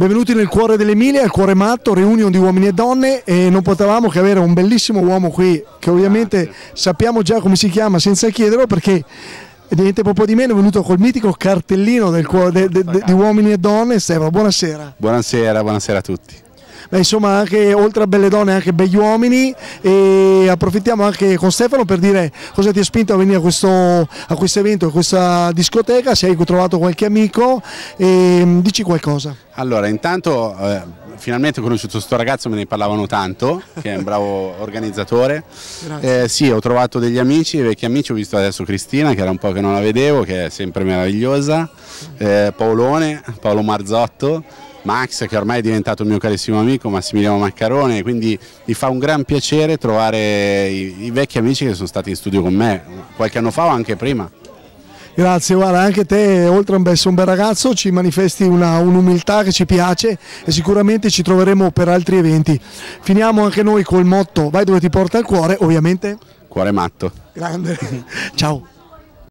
Benvenuti nel cuore dell'Emilia, il cuore matto, reunion di uomini e donne e non potevamo che avere un bellissimo uomo qui che ovviamente Grazie. sappiamo già come si chiama senza chiederlo perché niente proprio di meno è venuto col mitico cartellino del cuore de, de, de, di uomini e donne. Stefano, buonasera. Buonasera, buonasera a tutti. Beh, insomma anche oltre a belle donne anche begli uomini. E approfittiamo anche con Stefano per dire cosa ti ha spinto a venire a questo, a questo evento, a questa discoteca, se hai trovato qualche amico. E mm, dici qualcosa. Allora intanto eh, finalmente ho conosciuto questo ragazzo, me ne parlavano tanto, che è un bravo organizzatore. Eh, sì, ho trovato degli amici, vecchi amici, ho visto adesso Cristina che era un po' che non la vedevo, che è sempre meravigliosa, eh, Paolone, Paolo Marzotto Max che ormai è diventato il mio carissimo amico Massimiliano Maccarone, quindi mi fa un gran piacere trovare i, i vecchi amici che sono stati in studio con me qualche anno fa o anche prima. Grazie, guarda, anche te, oltre a essere un bel ragazzo, ci manifesti un'umiltà un che ci piace e sicuramente ci troveremo per altri eventi. Finiamo anche noi col motto Vai dove ti porta il cuore, ovviamente. Cuore matto. Grande. Ciao.